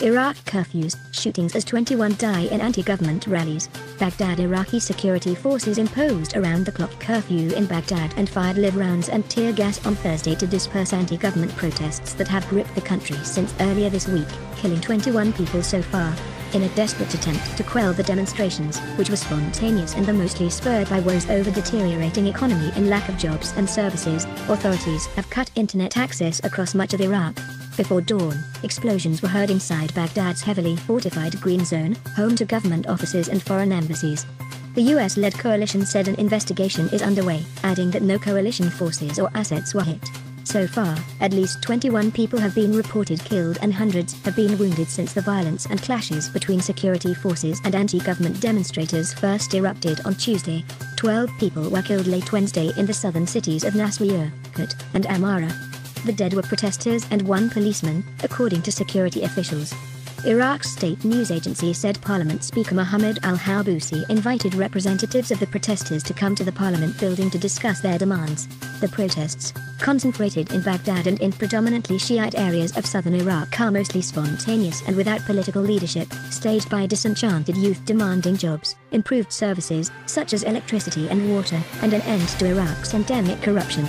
Iraq curfews, shootings as 21 die in anti-government rallies. Baghdad Iraqi security forces imposed around-the-clock curfew in Baghdad and fired live rounds and tear gas on Thursday to disperse anti-government protests that have gripped the country since earlier this week, killing 21 people so far. In a desperate attempt to quell the demonstrations, which were spontaneous and the mostly spurred by woes over deteriorating economy and lack of jobs and services, authorities have cut internet access across much of Iraq, before dawn, explosions were heard inside Baghdad's heavily fortified Green Zone, home to government offices and foreign embassies. The US-led coalition said an investigation is underway, adding that no coalition forces or assets were hit. So far, at least 21 people have been reported killed and hundreds have been wounded since the violence and clashes between security forces and anti-government demonstrators first erupted on Tuesday. 12 people were killed late Wednesday in the southern cities of Nasiriyah, Kut, and Amara. The dead were protesters and one policeman, according to security officials. Iraq's state news agency said Parliament Speaker Mohammed al-Halbousi invited representatives of the protesters to come to the Parliament building to discuss their demands. The protests, concentrated in Baghdad and in predominantly Shiite areas of southern Iraq are mostly spontaneous and without political leadership, staged by disenchanted youth demanding jobs, improved services, such as electricity and water, and an end to Iraq's endemic corruption.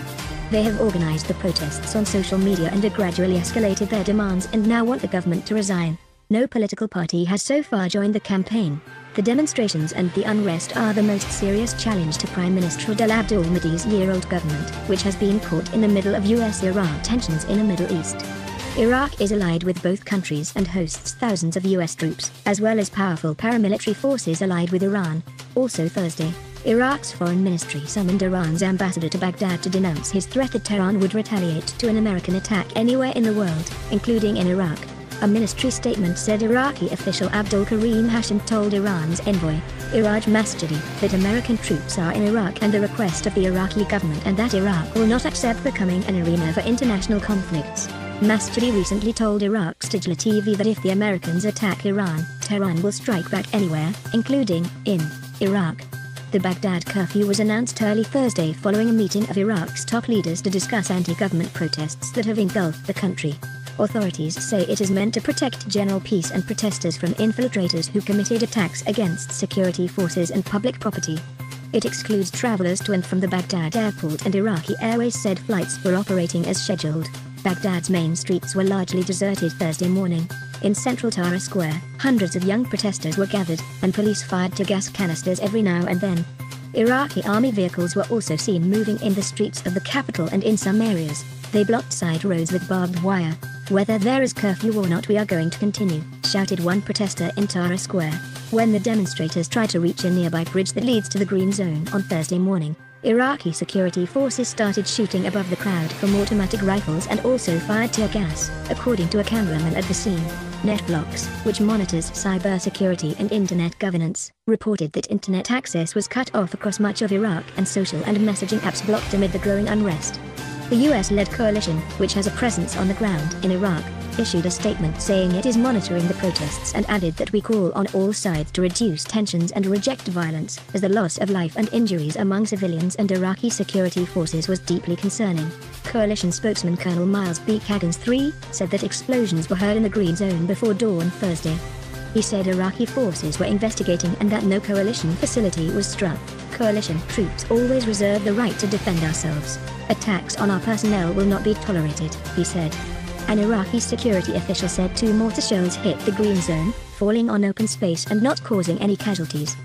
They have organized the protests on social media and have gradually escalated their demands and now want the government to resign. No political party has so far joined the campaign. The demonstrations and the unrest are the most serious challenge to Prime Minister Adel Abdul Mahdi's year-old government, which has been caught in the middle of US-Iran tensions in the Middle East. Iraq is allied with both countries and hosts thousands of US troops, as well as powerful paramilitary forces allied with Iran. Also Thursday, Iraq's foreign ministry summoned Iran's ambassador to Baghdad to denounce his threat that Tehran would retaliate to an American attack anywhere in the world, including in Iraq. A ministry statement said Iraqi official Abdul Karim Hashim told Iran's envoy, Iraj Masjedi, that American troops are in Iraq and the request of the Iraqi government and that Iraq will not accept becoming an arena for international conflicts. Masjedi recently told Iraq's Dijla TV that if the Americans attack Iran, Tehran will strike back anywhere, including in Iraq. The Baghdad curfew was announced early Thursday following a meeting of Iraq's top leaders to discuss anti-government protests that have engulfed the country. Authorities say it is meant to protect general peace and protesters from infiltrators who committed attacks against security forces and public property. It excludes travelers to and from the Baghdad airport and Iraqi Airways said flights were operating as scheduled. Baghdad's main streets were largely deserted Thursday morning. In central Tahrir Square, hundreds of young protesters were gathered, and police fired tear gas canisters every now and then. Iraqi army vehicles were also seen moving in the streets of the capital and in some areas. They blocked side roads with barbed wire. Whether there is curfew or not we are going to continue, shouted one protester in Tahrir Square. When the demonstrators tried to reach a nearby bridge that leads to the Green Zone on Thursday morning, Iraqi security forces started shooting above the crowd from automatic rifles and also fired tear gas, according to a cameraman at the scene. NetBlocks, which monitors cybersecurity and internet governance, reported that internet access was cut off across much of Iraq and social and messaging apps blocked amid the growing unrest. The US-led coalition, which has a presence on the ground in Iraq, issued a statement saying it is monitoring the protests and added that we call on all sides to reduce tensions and reject violence, as the loss of life and injuries among civilians and Iraqi security forces was deeply concerning. Coalition spokesman Colonel Miles B. Caggins III said that explosions were heard in the Green Zone before dawn Thursday. He said Iraqi forces were investigating and that no coalition facility was struck. Coalition troops always reserve the right to defend ourselves. Attacks on our personnel will not be tolerated, he said. An Iraqi security official said two mortar shells hit the green zone, falling on open space and not causing any casualties.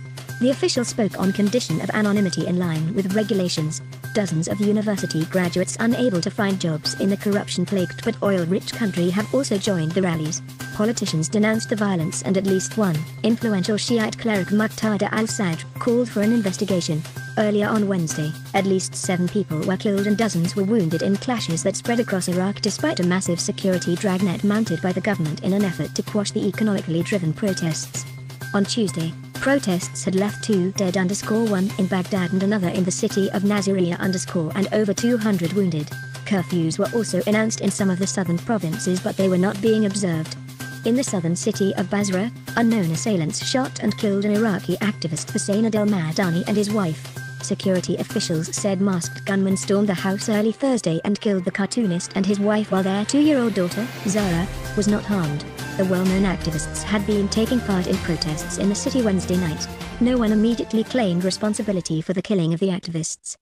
The official spoke on condition of anonymity in line with regulations. Dozens of university graduates unable to find jobs in the corruption-plagued but oil-rich country have also joined the rallies. Politicians denounced the violence and at least one, influential Shiite cleric Muqtada al-Sadr, called for an investigation. Earlier on Wednesday, at least seven people were killed and dozens were wounded in clashes that spread across Iraq despite a massive security dragnet mounted by the government in an effort to quash the economically driven protests. On Tuesday, protests had left two dead underscore one in Baghdad and another in the city of Nasiriyah underscore and over 200 wounded. Curfews were also announced in some of the southern provinces but they were not being observed. In the southern city of Basra, unknown assailants shot and killed an Iraqi activist Hussein Adel Madani and his wife. Security officials said masked gunmen stormed the house early Thursday and killed the cartoonist and his wife while their two-year-old daughter, Zahra, was not harmed. The well-known activists had been taking part in protests in the city Wednesday night. No one immediately claimed responsibility for the killing of the activists.